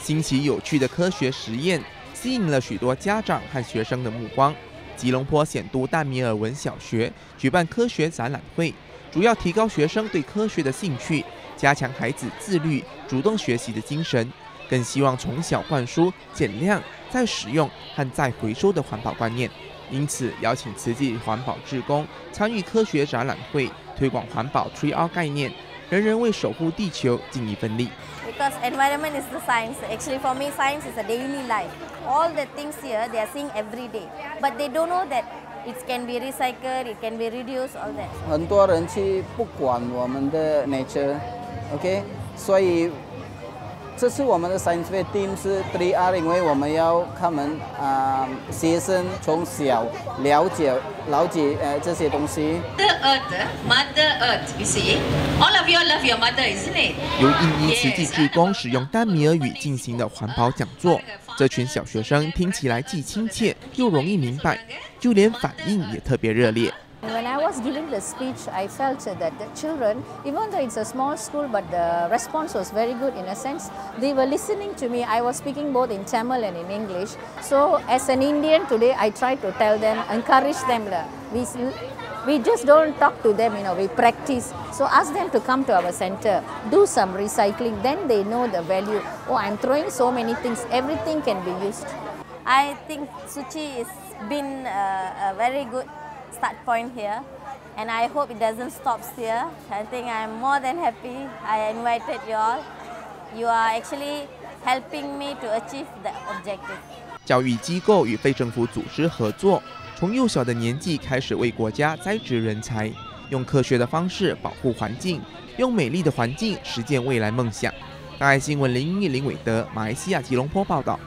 新奇有趣的科学实验吸引了许多家长和学生的目光。吉隆坡显都淡米尔文小学举办科学展览会，主要提高学生对科学的兴趣，加强孩子自律、主动学习的精神，更希望从小灌输减量、再使用和再回收的环保观念。因此，邀请慈济环保志工参与科学展览会，推广环保 Tree R 概念。人人为守护地球尽一份力。Because environment is the science. Actually, for me, science is a daily life. All the things here they are seeing every day, but they don't know that it can be recycled, it can be reduced, all that. 很多人去不管我们的 nature，OK，所以。 这次我们的 science fair team 是 three R，因为我们要他们啊学生从小了解了解呃这些东西。The Earth, Mother Earth, you see, all of you love your mother, isn't it? 由印尼慈济志工使用丹米尔语进行的环保讲座，这群小学生听起来既亲切又容易明白，就连反应也特别热烈。When I was giving the speech, I felt that the children, even though it's a small school, but the response was very good in a sense. They were listening to me. I was speaking both in Tamil and in English. So, as an Indian today, I try to tell them, encourage them. We, we just don't talk to them, you know, we practice. So, ask them to come to our center, do some recycling, then they know the value. Oh, I'm throwing so many things, everything can be used. I think Suchi has been uh, a very good start point here and I hope it doesn't stop here. I think I'm more than happy I invited you all. You are actually helping me to achieve the objective. 教育机构与非政府组织合作，从幼小的年纪开始为国家栽植人才，用科学的方式保护环境，用美丽的环境实践未来梦想。大爱新闻林英林伟德，马来西亚吉隆坡报道。